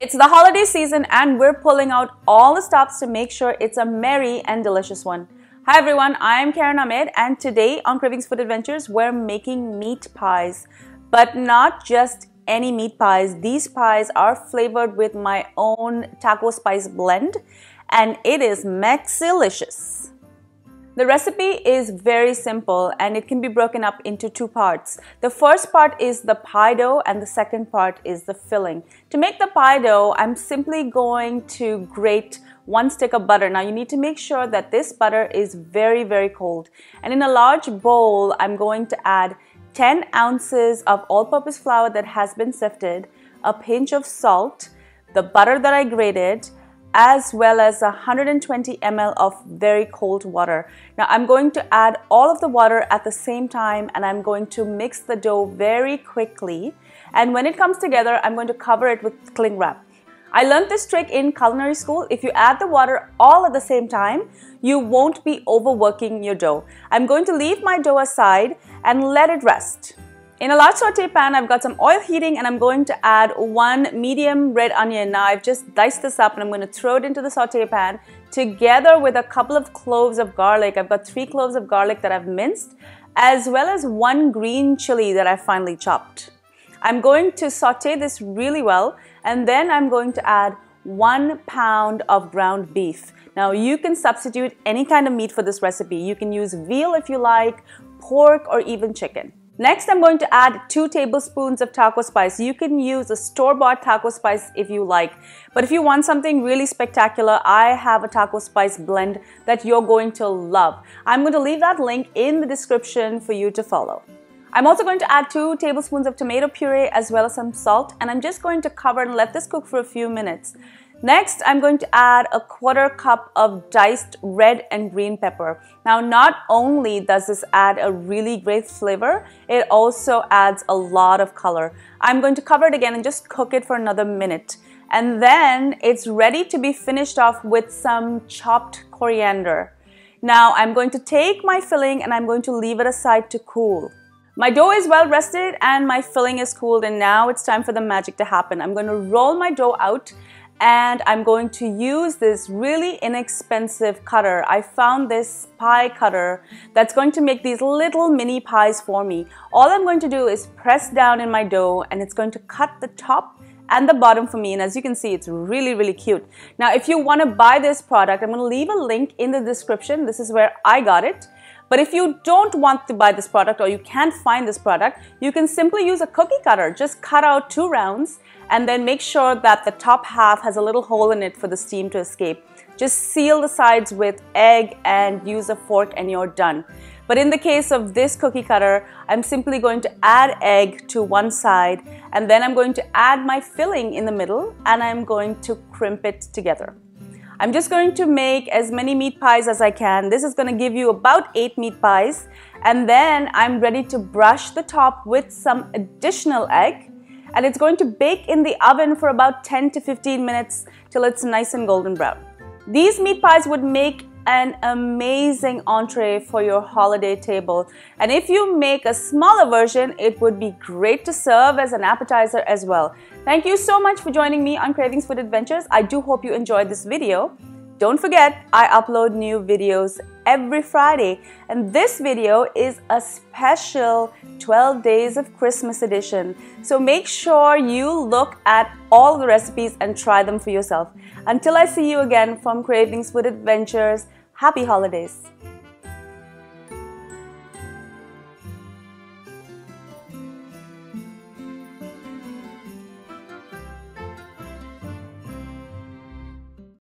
It's the holiday season and we're pulling out all the stops to make sure it's a merry and delicious one. Hi everyone, I'm Karen Ahmed and today on Kravings Food Adventures we're making meat pies. But not just any meat pies. These pies are flavored with my own taco spice blend and it is Mexilicious. The recipe is very simple and it can be broken up into two parts. The first part is the pie dough and the second part is the filling. To make the pie dough, I'm simply going to grate one stick of butter. Now you need to make sure that this butter is very, very cold. And in a large bowl, I'm going to add 10 ounces of all-purpose flour that has been sifted, a pinch of salt, the butter that I grated, as well as 120 ml of very cold water. Now I'm going to add all of the water at the same time and I'm going to mix the dough very quickly. And when it comes together, I'm going to cover it with cling wrap. I learned this trick in culinary school. If you add the water all at the same time, you won't be overworking your dough. I'm going to leave my dough aside and let it rest. In a large saute pan, I've got some oil heating and I'm going to add one medium red onion. Now I've just diced this up and I'm going to throw it into the saute pan together with a couple of cloves of garlic. I've got three cloves of garlic that I've minced as well as one green chili that I finely chopped. I'm going to saute this really well and then I'm going to add one pound of ground beef. Now you can substitute any kind of meat for this recipe. You can use veal if you like, pork or even chicken. Next, I'm going to add two tablespoons of taco spice. You can use a store-bought taco spice if you like. But if you want something really spectacular, I have a taco spice blend that you're going to love. I'm going to leave that link in the description for you to follow. I'm also going to add two tablespoons of tomato puree as well as some salt and I'm just going to cover and let this cook for a few minutes. Next, I'm going to add a quarter cup of diced red and green pepper. Now, not only does this add a really great flavor, it also adds a lot of color. I'm going to cover it again and just cook it for another minute. And then it's ready to be finished off with some chopped coriander. Now, I'm going to take my filling and I'm going to leave it aside to cool. My dough is well rested and my filling is cooled and now it's time for the magic to happen. I'm going to roll my dough out and I'm going to use this really inexpensive cutter. I found this pie cutter that's going to make these little mini pies for me. All I'm going to do is press down in my dough and it's going to cut the top and the bottom for me and as you can see it's really really cute. Now if you want to buy this product I'm going to leave a link in the description. This is where I got it. But if you don't want to buy this product or you can't find this product, you can simply use a cookie cutter. Just cut out two rounds and then make sure that the top half has a little hole in it for the steam to escape. Just seal the sides with egg and use a fork and you're done. But in the case of this cookie cutter, I'm simply going to add egg to one side and then I'm going to add my filling in the middle and I'm going to crimp it together. I'm just going to make as many meat pies as I can. This is going to give you about 8 meat pies. And then I'm ready to brush the top with some additional egg and it's going to bake in the oven for about 10 to 15 minutes till it's nice and golden brown. These meat pies would make an amazing entree for your holiday table. And if you make a smaller version, it would be great to serve as an appetizer as well. Thank you so much for joining me on Kravings Food Adventures. I do hope you enjoyed this video. Don't forget, I upload new videos every Friday and this video is a special 12 days of Christmas edition. So make sure you look at all the recipes and try them for yourself. Until I see you again from Kravings Food Adventures, happy holidays!